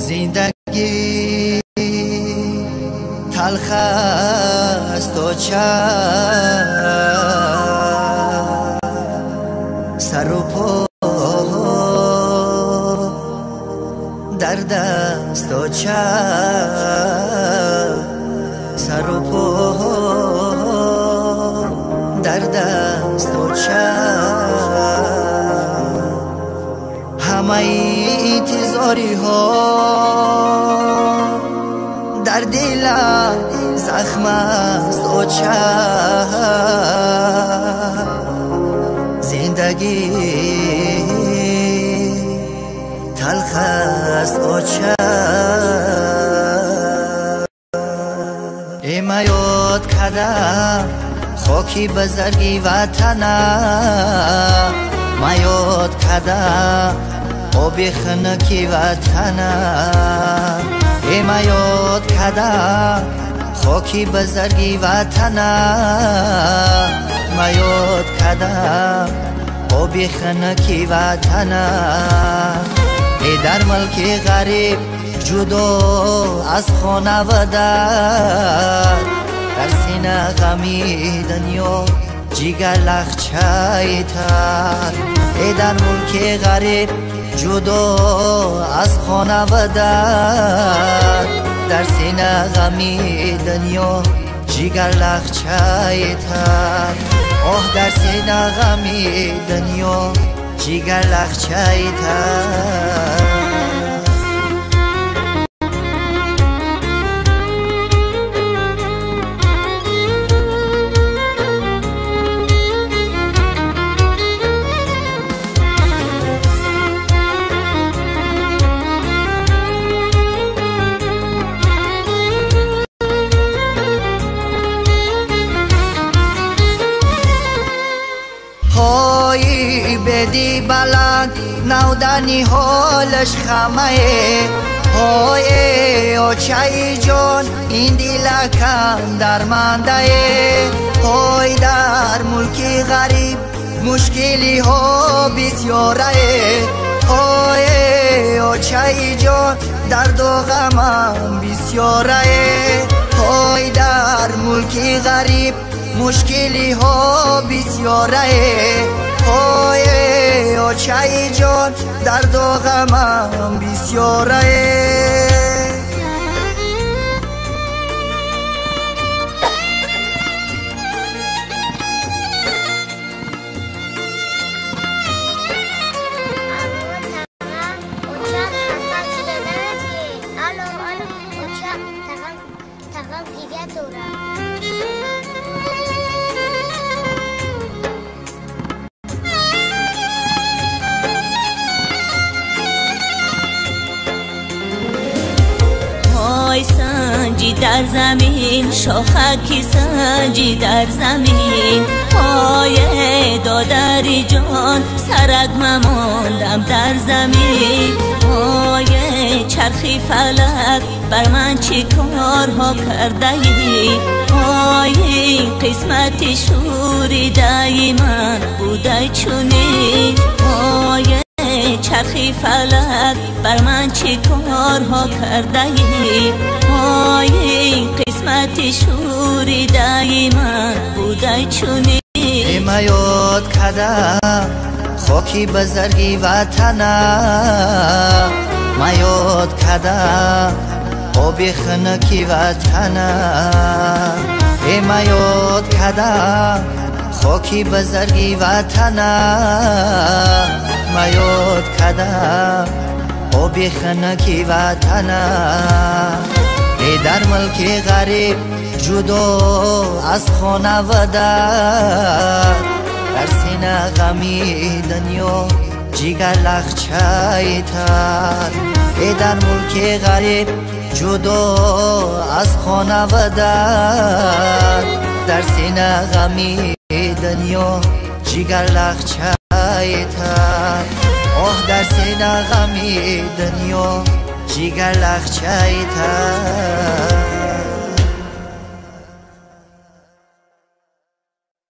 زندگی تلخ است و سر و پا در دست و سر و پا در دست و همه انتظاری ها در دل زخم است و زندگی تلخ است و ایما یاد کدم خاکی بزرگی وطنم. یاد کدم оби хинаки ватана эмаёд када хоки ба зарги ватана маёд када оби хинаки ватана э дар малки ғариб ҷудо аз хонавадат дар сина ғами данё ҷигар лахчайтар э дар мулки ғариб جدا از خانواده در سینه غمی دنیا جیگر لخچه تر. آه در سینه غمی دنیا جیگر لخچه تر. بدی بلند نودنی حالش خمه. های اوچای جان این دیلکم در منده. های در ملکی غریب مشکلی ها بسیاره. های اوچای جان در و غمم بسیاره. های در ملکی غریب مشکلی ها بسیاره. های آچه جان درد و غمم بسیاره سنجی در زمین شاخکی سنجی در زمین. پای دادری جان سرک مماندم در زمین. پای چرخی فلک بر من چی کارها کرده ای پای قسمت شوری دای من بوده چونی؟ پای چرخی فلک بر من چی کارها کرده ای های ки шӯридаи ман будай чунин эмаёд кадам хоки ба зарги ватанам маёд кадам оби хинаки ватанам эмаёд кадам хоки ба зарги ватанам маёд кадам оби хинаки ватанам آبی خنکی وطنم ای در ملک غریب جدا از خانواده در سینه غمی دنیا جیگر لخچه تر ای در ملک غریب جدا از خانواده در سینه غمی دنیا جیگر لخچه تر آه در سینه غمی دنیا جیگر لخچه تر